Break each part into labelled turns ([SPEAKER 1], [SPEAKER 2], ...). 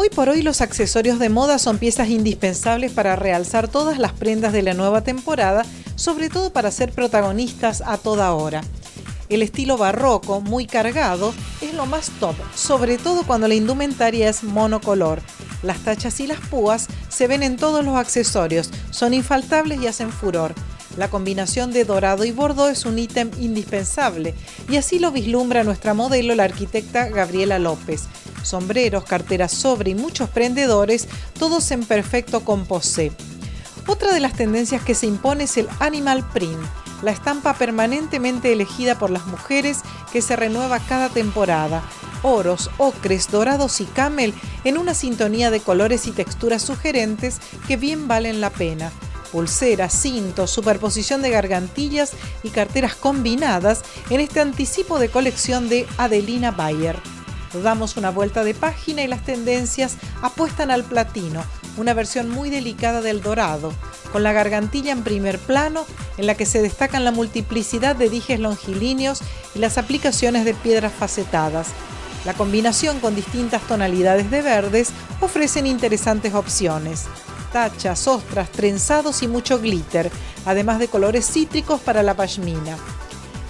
[SPEAKER 1] Hoy por hoy los accesorios de moda son piezas indispensables para realzar todas las prendas de la nueva temporada, sobre todo para ser protagonistas a toda hora. El estilo barroco, muy cargado, es lo más top, sobre todo cuando la indumentaria es monocolor. Las tachas y las púas se ven en todos los accesorios, son infaltables y hacen furor. La combinación de dorado y bordeaux es un ítem indispensable y así lo vislumbra nuestra modelo, la arquitecta Gabriela López. Sombreros, carteras sobre y muchos prendedores, todos en perfecto composé. Otra de las tendencias que se impone es el animal print, la estampa permanentemente elegida por las mujeres que se renueva cada temporada. Oros, ocres, dorados y camel en una sintonía de colores y texturas sugerentes que bien valen la pena pulseras, cintos, superposición de gargantillas y carteras combinadas en este anticipo de colección de Adelina Bayer. Damos una vuelta de página y las tendencias apuestan al platino, una versión muy delicada del dorado, con la gargantilla en primer plano, en la que se destacan la multiplicidad de dijes longilíneos y las aplicaciones de piedras facetadas. La combinación con distintas tonalidades de verdes ofrecen interesantes opciones tachas, ostras, trenzados y mucho glitter, además de colores cítricos para la pashmina.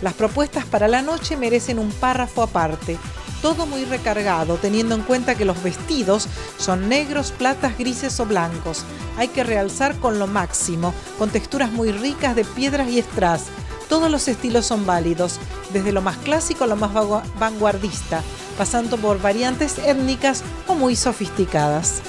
[SPEAKER 1] Las propuestas para la noche merecen un párrafo aparte, todo muy recargado, teniendo en cuenta que los vestidos son negros, platas, grises o blancos. Hay que realzar con lo máximo, con texturas muy ricas de piedras y strass. Todos los estilos son válidos, desde lo más clásico a lo más vanguardista, pasando por variantes étnicas o muy sofisticadas.